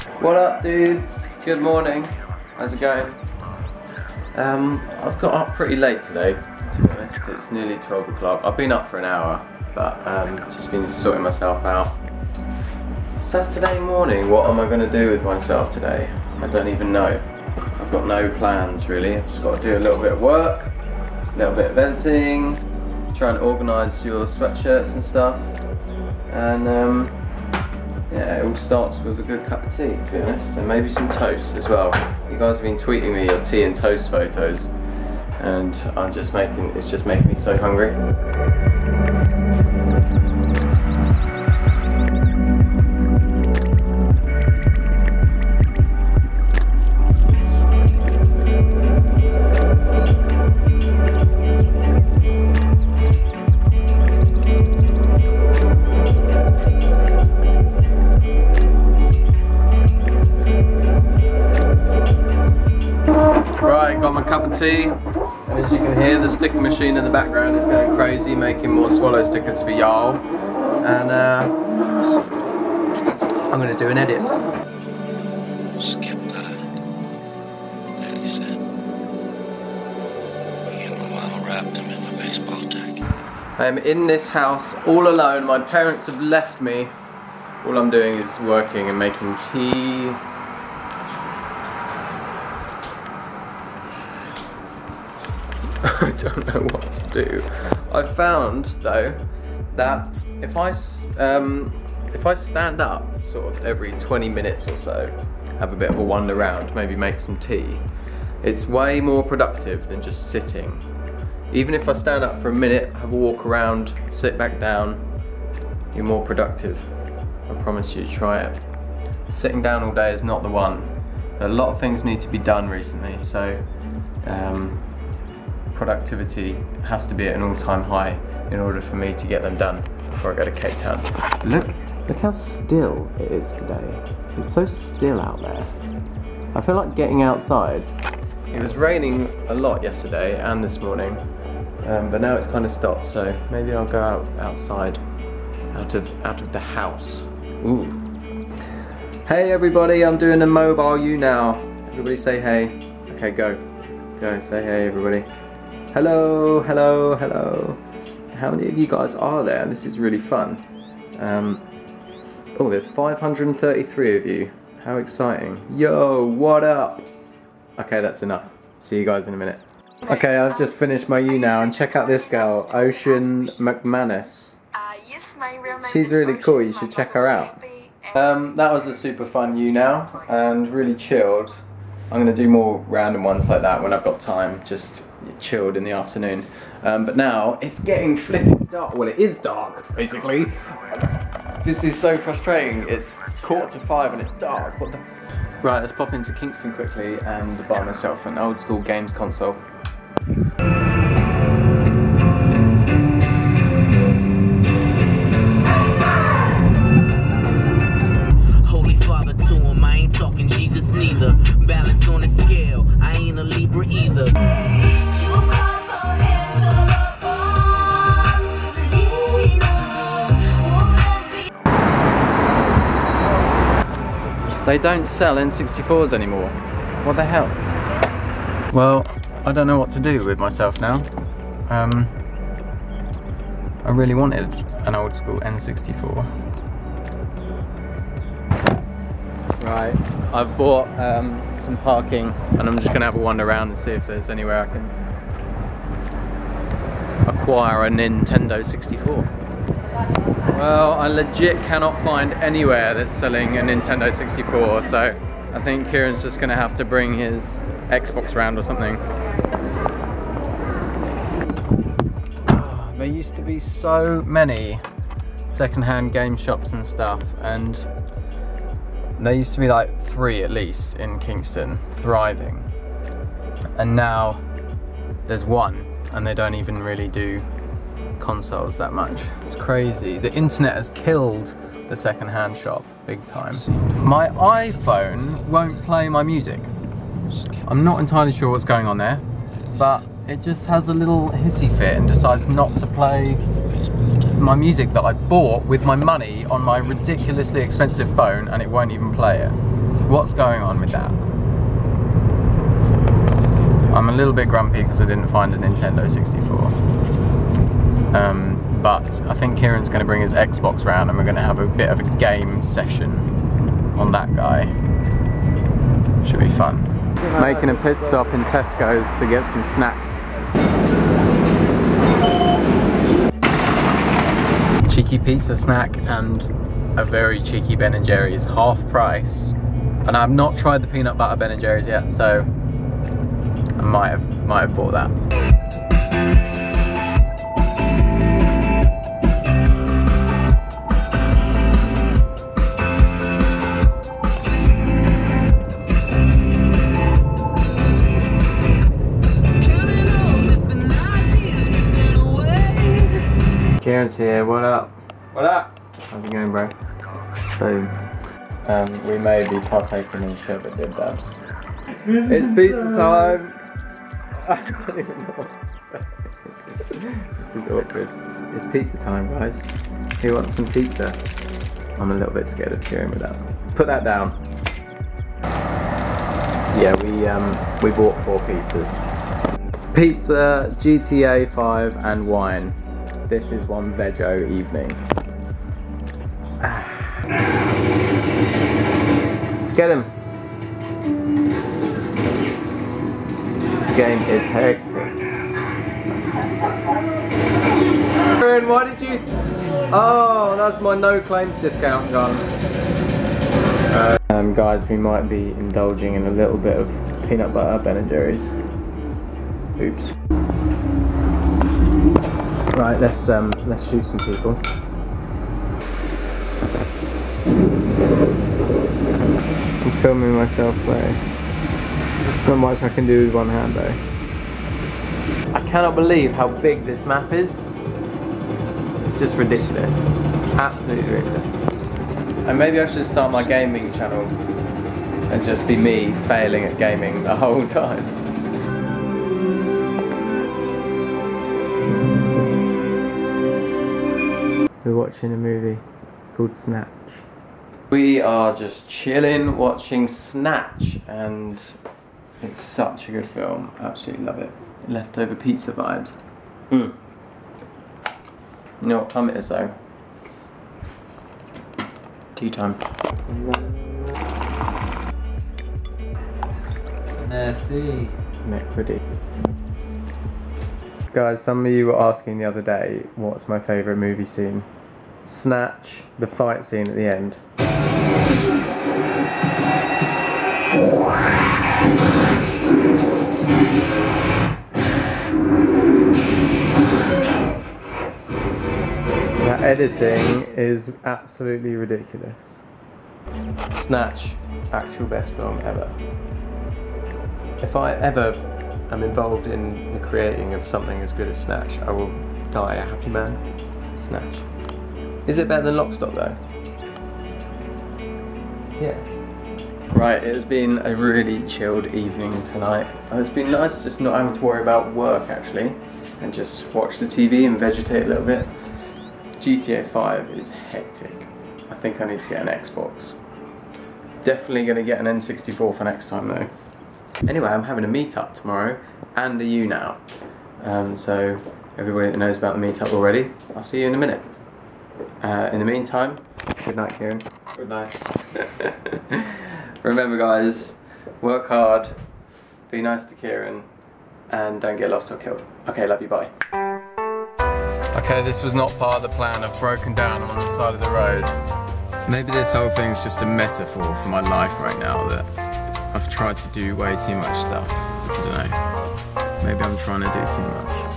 What up dudes? Good morning. How's it going? Um, I've got up pretty late today, to be honest. It's nearly 12 o'clock. I've been up for an hour, but um, just been sorting myself out. Saturday morning, what am I going to do with myself today? I don't even know. I've got no plans really. I've just got to do a little bit of work, a little bit of editing, try and organise your sweatshirts and stuff. And um, yeah, it all starts with a good cup of tea, to be honest, and maybe some toast as well. You guys have been tweeting me your tea and toast photos, and I'm just making it's just making me so hungry. Tea, and as you can hear, the sticker machine in the background is going crazy, making more swallow stickers for y'all. And uh, I'm going to do an edit. Skip died. Daddy said. Me and my wrapped him in my baseball jacket. I'm in this house all alone. My parents have left me. All I'm doing is working and making tea. I don't know what to do. I found though that if I um, if I stand up sort of every 20 minutes or so, have a bit of a wander around, maybe make some tea, it's way more productive than just sitting. Even if I stand up for a minute, have a walk around, sit back down, you're more productive. I promise you, try it. Sitting down all day is not the one. A lot of things need to be done recently, so um, productivity has to be at an all-time high in order for me to get them done before I go to Cape Town. Look, look how still it is today. It's so still out there. I feel like getting outside. It was raining a lot yesterday and this morning, um, but now it's kind of stopped. So maybe I'll go out outside, out of out of the house. Ooh. Hey everybody, I'm doing a mobile YouNow. Everybody say hey. Okay, go. Go, say hey everybody. Hello, hello, hello. How many of you guys are there? This is really fun. Um, oh, there's 533 of you. How exciting. Yo, what up? Okay, that's enough. See you guys in a minute. Okay, I've just finished my YouNow, and check out this girl, Ocean McManus. She's really cool, you should check her out. Um, that was a super fun YouNow, and really chilled. I'm gonna do more random ones like that when I've got time, just chilled in the afternoon. Um, but now it's getting flipping dark. Well, it is dark, basically. This is so frustrating. It's quarter to five and it's dark. What the? Right, let's pop into Kingston quickly and buy myself an old school games console. They don't sell N64s anymore. What the hell? Well, I don't know what to do with myself now. Um, I really wanted an old school N64. Right, I've bought um, some parking and I'm just gonna have a wander around and see if there's anywhere I can acquire a Nintendo 64. Well, I legit cannot find anywhere that's selling a Nintendo 64, so I think Kieran's just gonna have to bring his Xbox round or something. There used to be so many secondhand game shops and stuff, and there used to be like three at least in Kingston, thriving. And now there's one, and they don't even really do consoles that much. It's crazy. The internet has killed the second-hand shop big time. My iPhone won't play my music. I'm not entirely sure what's going on there, but it just has a little hissy fit and decides not to play my music that I bought with my money on my ridiculously expensive phone and it won't even play it. What's going on with that? I'm a little bit grumpy because I didn't find a Nintendo 64. Um, but I think Kieran's going to bring his Xbox round and we're going to have a bit of a game session on that guy. Should be fun. Making a pit stop in Tesco's to get some snacks. Cheeky pizza snack and a very cheeky Ben and Jerry's, half price. And I've not tried the peanut butter Ben and Jerry's yet, so I might have might have bought that. Kieran's here, what up? What up? How's it going, bro? Boom. Um, we may be partaking in sherbet dib dabs. It's pizza time! I don't even know what to say. this is awkward. It's pizza time, guys. Who wants some pizza? I'm a little bit scared of Kieran with that. Put that down. Yeah, we um, we bought four pizzas. Pizza, GTA 5, and wine. This is one veggie evening. Get him! This game is hectic. Aaron, why did you? Oh, that's my no claims discount gone. Um, guys, we might be indulging in a little bit of peanut butter Ben and Jerry's. Oops. Right, let's um, let's shoot some people. I'm filming myself play. There's not much I can do with one hand though. I cannot believe how big this map is. It's just ridiculous. Absolutely ridiculous. And maybe I should start my gaming channel and just be me failing at gaming the whole time. Watching a movie. It's called Snatch. We are just chilling watching Snatch and it's such a good film. Absolutely love it. Leftover pizza vibes. Mm. You know what time it is though? Tea time. Merci. Necrody. Guys, some of you were asking the other day what's my favourite movie scene. Snatch, the fight scene at the end. That editing is absolutely ridiculous. Snatch, actual best film ever. If I ever am involved in the creating of something as good as Snatch, I will die a happy man. Snatch. Is it better than Lock Stock though? Yeah. Right, it has been a really chilled evening tonight. It's been nice just not having to worry about work actually and just watch the TV and vegetate a little bit. GTA 5 is hectic. I think I need to get an Xbox. Definitely going to get an N64 for next time though. Anyway, I'm having a meetup tomorrow and a YouNow. Um, so everybody that knows about the meetup already, I'll see you in a minute. Uh, in the meantime, good night, Kieran. Good night. Remember, guys, work hard, be nice to Kieran, and don't get lost or killed. Okay, love you, bye. Okay, this was not part of the plan. I've broken down I'm on the side of the road. Maybe this whole thing's just a metaphor for my life right now that I've tried to do way too much stuff. I don't know. Maybe I'm trying to do too much.